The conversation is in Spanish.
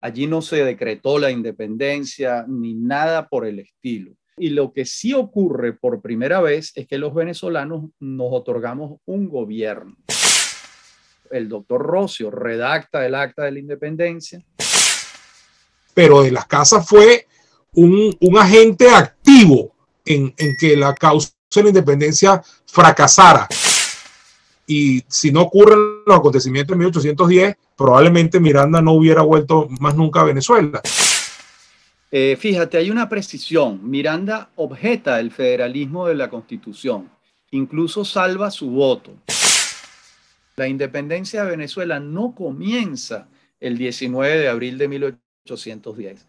Allí no se decretó la independencia ni nada por el estilo. Y lo que sí ocurre por primera vez es que los venezolanos nos otorgamos un gobierno. El doctor Rocio redacta el acta de la independencia. Pero de las casas fue un, agente activo en, en que la causa de la independencia fracasara. Y si no ocurren los acontecimientos de 1810, probablemente Miranda no hubiera vuelto más nunca a Venezuela. Eh, fíjate, hay una precisión. Miranda objeta el federalismo de la Constitución, incluso salva su voto. La independencia de Venezuela no comienza el 19 de abril de 1810.